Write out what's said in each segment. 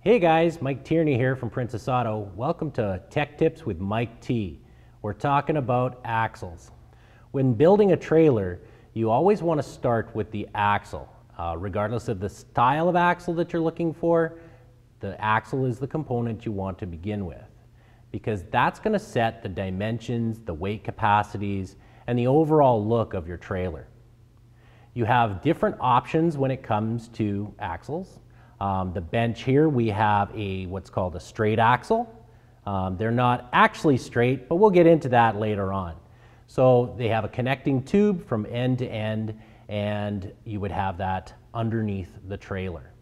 Hey guys, Mike Tierney here from Princess Auto. Welcome to Tech Tips with Mike T. We're talking about axles. When building a trailer, you always want to start with the axle. Uh, regardless of the style of axle that you're looking for, the axle is the component you want to begin with because that's going to set the dimensions, the weight capacities, and the overall look of your trailer. You have different options when it comes to axles. Um, the bench here, we have a what's called a straight axle. Um, they're not actually straight, but we'll get into that later on. So they have a connecting tube from end to end, and you would have that underneath the trailer.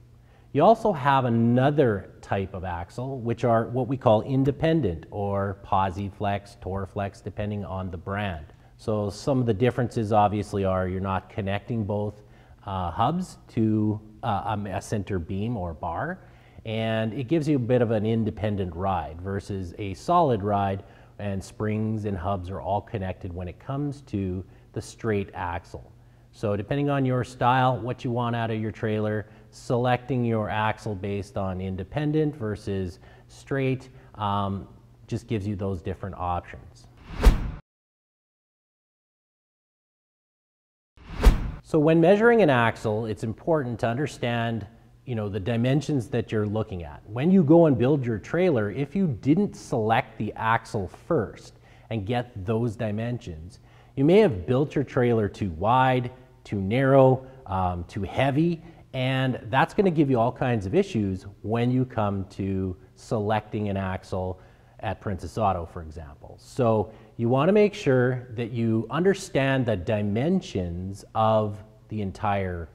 You also have another type of axle, which are what we call independent or Posiflex, Torflex, depending on the brand. So some of the differences obviously are you're not connecting both uh, hubs to uh, a center beam or bar, and it gives you a bit of an independent ride versus a solid ride and springs and hubs are all connected when it comes to the straight axle. So depending on your style, what you want out of your trailer, selecting your axle based on independent versus straight um, just gives you those different options. So when measuring an axle, it's important to understand you know, the dimensions that you're looking at. When you go and build your trailer, if you didn't select the axle first and get those dimensions, you may have built your trailer too wide, too narrow, um, too heavy, and that's going to give you all kinds of issues when you come to selecting an axle at Princess Auto, for example. So you want to make sure that you understand the dimensions of the entire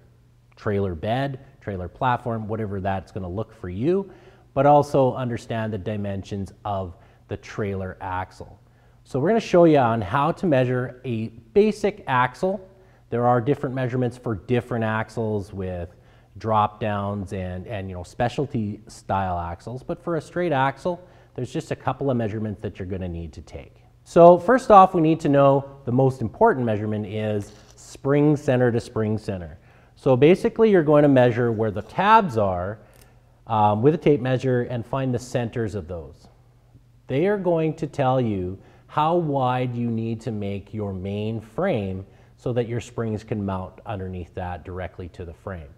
trailer bed, trailer platform, whatever that's going to look for you, but also understand the dimensions of the trailer axle. So we're going to show you on how to measure a basic axle. There are different measurements for different axles with drop downs and, and you know specialty style axles, but for a straight axle, there's just a couple of measurements that you're going to need to take. So first off, we need to know the most important measurement is spring center to spring center. So basically you're going to measure where the tabs are um, with a tape measure and find the centers of those. They are going to tell you how wide you need to make your main frame so that your springs can mount underneath that directly to the frame.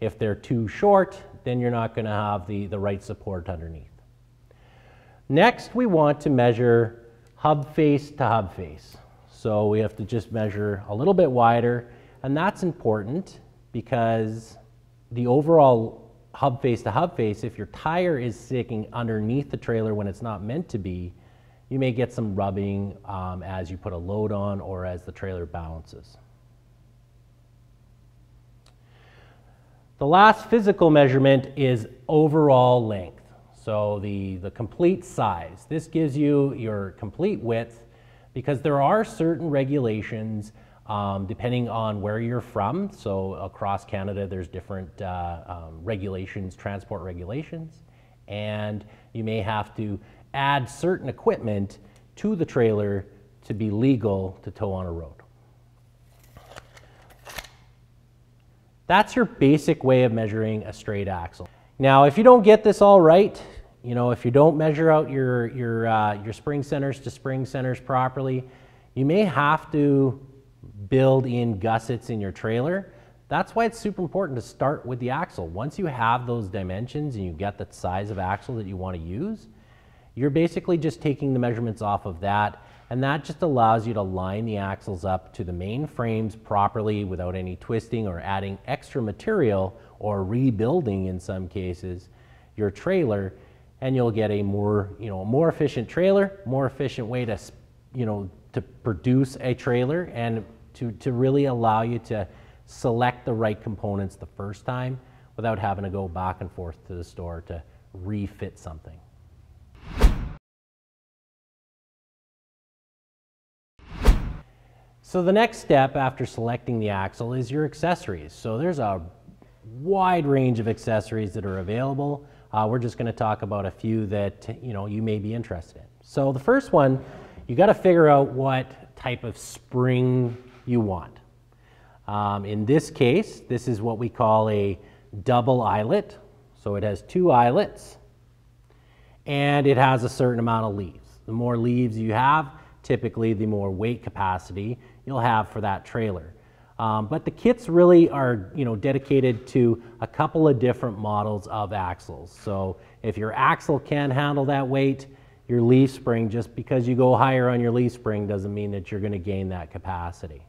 If they're too short, then you're not going to have the, the right support underneath. Next, we want to measure hub face to hub face. So we have to just measure a little bit wider, and that's important because the overall hub face to hub face, if your tire is sticking underneath the trailer when it's not meant to be, you may get some rubbing um, as you put a load on or as the trailer balances. The last physical measurement is overall length. So the, the complete size. This gives you your complete width because there are certain regulations um, depending on where you're from. So across Canada, there's different uh, um, regulations, transport regulations, and you may have to add certain equipment to the trailer to be legal to tow on a road. That's your basic way of measuring a straight axle. Now, if you don't get this all right, you know, if you don't measure out your, your, uh, your spring centers to spring centers properly, you may have to build in gussets in your trailer. That's why it's super important to start with the axle. Once you have those dimensions and you get the size of axle that you want to use, you're basically just taking the measurements off of that and that just allows you to line the axles up to the main frames properly without any twisting or adding extra material or rebuilding in some cases your trailer and you'll get a more, you know, more efficient trailer, more efficient way to, you know, to produce a trailer and to, to really allow you to select the right components the first time without having to go back and forth to the store to refit something. So the next step after selecting the axle is your accessories. So there's a wide range of accessories that are available. Uh, we're just going to talk about a few that you know you may be interested in. So the first one, you got to figure out what type of spring you want. Um, in this case, this is what we call a double eyelet. So it has two eyelets and it has a certain amount of leaves. The more leaves you have, typically the more weight capacity you'll have for that trailer. Um, but the kits really are you know, dedicated to a couple of different models of axles. So if your axle can handle that weight, your leaf spring, just because you go higher on your leaf spring doesn't mean that you're going to gain that capacity.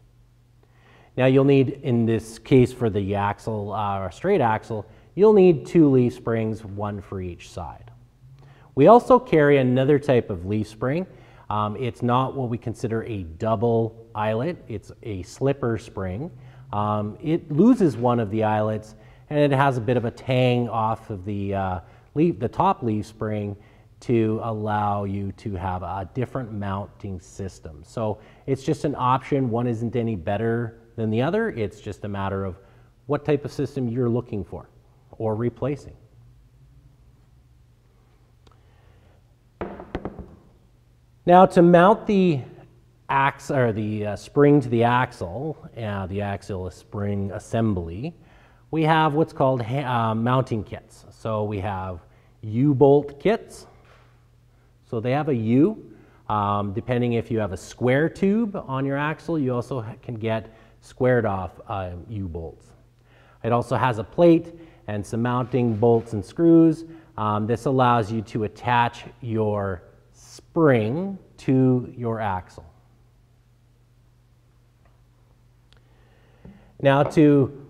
Now you'll need, in this case for the axle uh, or straight axle, you'll need two leaf springs, one for each side. We also carry another type of leaf spring. Um, it's not what we consider a double eyelet, it's a slipper spring. Um, it loses one of the eyelets and it has a bit of a tang off of the, uh, leaf, the top leaf spring to allow you to have a different mounting system. So it's just an option. One isn't any better than the other. It's just a matter of what type of system you're looking for or replacing. Now to mount the ax or the uh, spring to the axle, uh, the axle spring assembly, we have what's called uh, mounting kits. So we have U-bolt kits. So they have a U. Um, depending if you have a square tube on your axle, you also can get squared off uh, U-bolts. It also has a plate and some mounting bolts and screws. Um, this allows you to attach your spring to your axle. Now to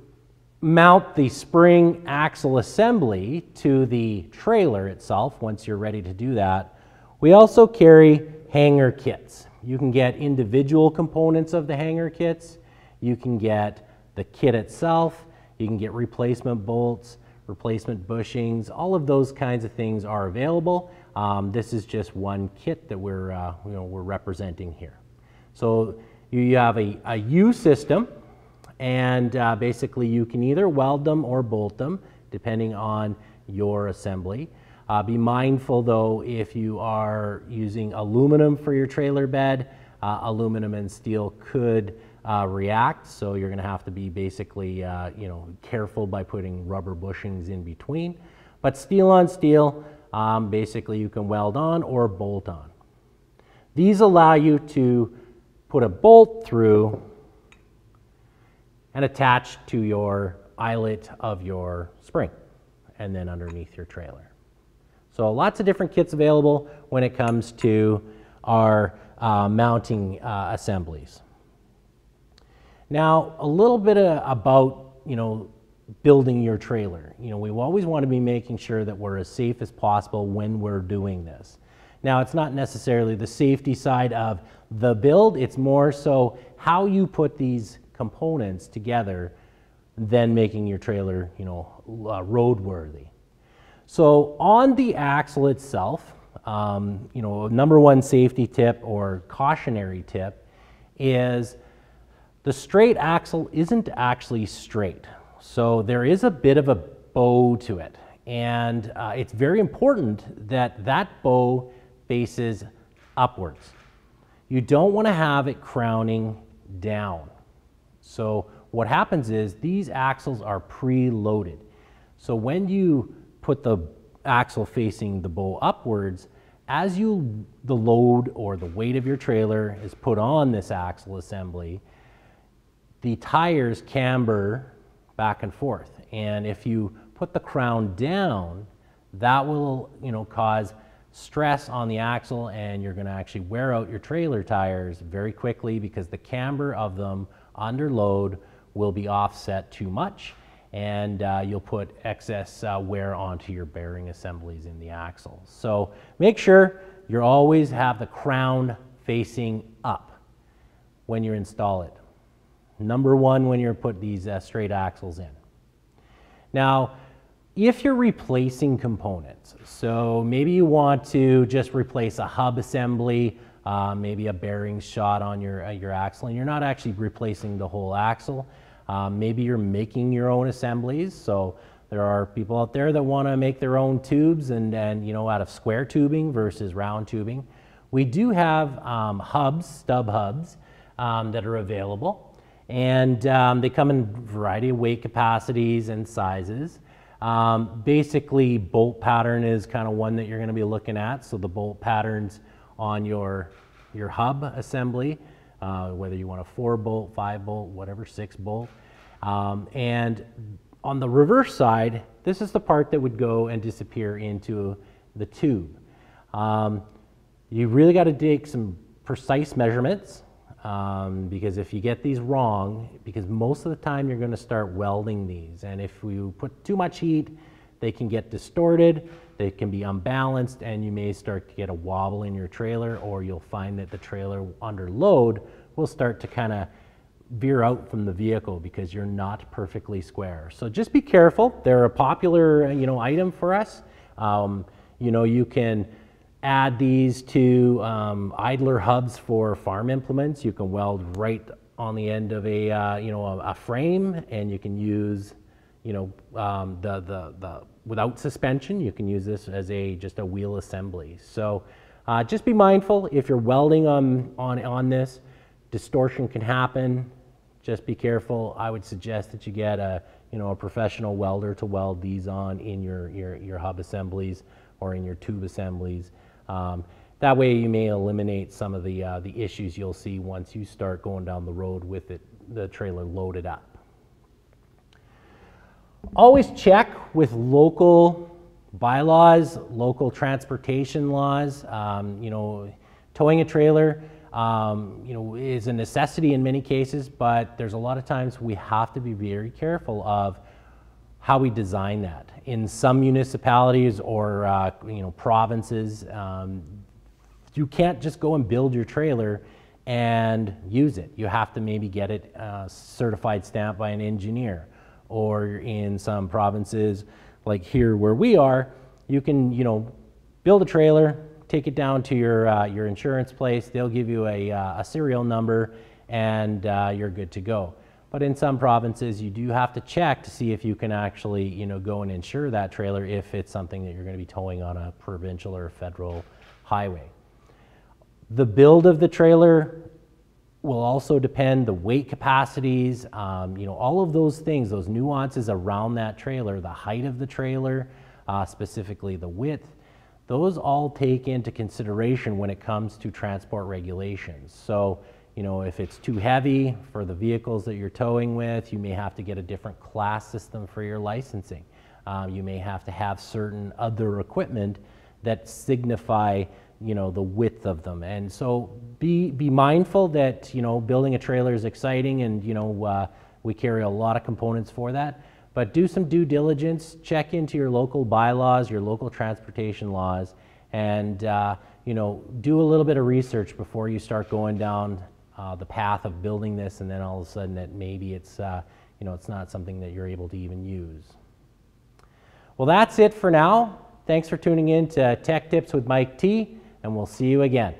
mount the spring axle assembly to the trailer itself, once you're ready to do that, we also carry hanger kits. You can get individual components of the hanger kits. You can get the kit itself. You can get replacement bolts, replacement bushings. All of those kinds of things are available. Um, this is just one kit that we're, uh, you know, we're representing here. So you have a, a U system, and uh, basically you can either weld them or bolt them, depending on your assembly. Uh, be mindful though, if you are using aluminum for your trailer bed, uh, aluminum and steel could uh, react, so you're going to have to be basically, uh, you know, careful by putting rubber bushings in between. But steel on steel, um, basically you can weld on or bolt on. These allow you to put a bolt through and attach to your eyelet of your spring and then underneath your trailer. So lots of different kits available when it comes to our uh, mounting uh, assemblies. Now, a little bit uh, about, you know, building your trailer. You know, we always want to be making sure that we're as safe as possible when we're doing this. Now, it's not necessarily the safety side of the build, it's more so how you put these components together than making your trailer, you know, uh, roadworthy. So on the axle itself, um, you know, number one safety tip or cautionary tip is the straight axle isn't actually straight. So there is a bit of a bow to it. And uh, it's very important that that bow faces upwards. You don't want to have it crowning down. So what happens is these axles are pre-loaded. So when you put the axle facing the bow upwards, as you the load or the weight of your trailer is put on this axle assembly, the tires camber back and forth. And if you put the crown down, that will you know cause stress on the axle and you're going to actually wear out your trailer tires very quickly because the camber of them under load will be offset too much and uh, you'll put excess uh, wear onto your bearing assemblies in the axle. So make sure you always have the crown facing up when you install it. Number one when you put these uh, straight axles in. Now, if you're replacing components, so maybe you want to just replace a hub assembly, uh, maybe a bearing shot on your, uh, your axle, and you're not actually replacing the whole axle, um, maybe you're making your own assemblies. So there are people out there that want to make their own tubes and, and you know out of square tubing versus round tubing. We do have um, hubs, stub hubs, um, that are available. And um, they come in a variety of weight capacities and sizes. Um, basically, bolt pattern is kind of one that you're going to be looking at. So the bolt patterns on your your hub assembly, uh, whether you want a four bolt, five bolt, whatever, six bolt, um, and on the reverse side, this is the part that would go and disappear into the tube. Um, you really got to take some precise measurements um, because if you get these wrong, because most of the time you're going to start welding these, and if you put too much heat, they can get distorted, they can be unbalanced, and you may start to get a wobble in your trailer, or you'll find that the trailer under load will start to kind of veer out from the vehicle because you're not perfectly square. So just be careful. They're a popular, you know, item for us. Um, you know, you can add these to um, idler hubs for farm implements. You can weld right on the end of a, uh, you know, a, a, frame and you can use, you know, um, the, the, the, without suspension, you can use this as a, just a wheel assembly. So uh, just be mindful if you're welding on, on, on this, distortion can happen. Just be careful. I would suggest that you get a, you know, a professional welder to weld these on in your, your, your hub assemblies or in your tube assemblies. Um, that way you may eliminate some of the, uh, the issues you'll see once you start going down the road with it, the trailer loaded up. Always check with local bylaws, local transportation laws. Um, you know, towing a trailer, um, you know, is a necessity in many cases, but there's a lot of times we have to be very careful of how we design that. In some municipalities or uh, you know provinces, um, you can't just go and build your trailer and use it. You have to maybe get it uh, certified stamped by an engineer. Or in some provinces, like here where we are, you can you know build a trailer, take it down to your uh, your insurance place. They'll give you a, uh, a serial number, and uh, you're good to go. But in some provinces, you do have to check to see if you can actually, you know, go and insure that trailer if it's something that you're going to be towing on a provincial or federal highway. The build of the trailer will also depend the weight capacities, um, you know, all of those things, those nuances around that trailer, the height of the trailer, uh, specifically the width, those all take into consideration when it comes to transport regulations. So you know, if it's too heavy for the vehicles that you're towing with, you may have to get a different class system for your licensing. Um, you may have to have certain other equipment that signify, you know, the width of them. And so be, be mindful that, you know, building a trailer is exciting and, you know, uh, we carry a lot of components for that. But do some due diligence, check into your local bylaws, your local transportation laws, and, uh, you know, do a little bit of research before you start going down uh, the path of building this, and then all of a sudden that maybe it's, uh, you know, it's not something that you're able to even use. Well, that's it for now. Thanks for tuning in to Tech Tips with Mike T, and we'll see you again.